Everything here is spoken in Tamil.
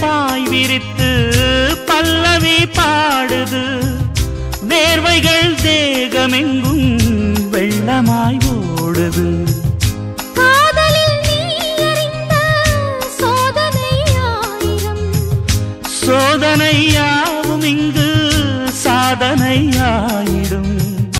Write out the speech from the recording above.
பாய் விரித்து பல்லவி பாடுது. நேர்வைகள் தேகமெங்கும் வெள்ளமாய் ஓடுது. சோதனையாவும் இங்கு சாதனையாயிரம்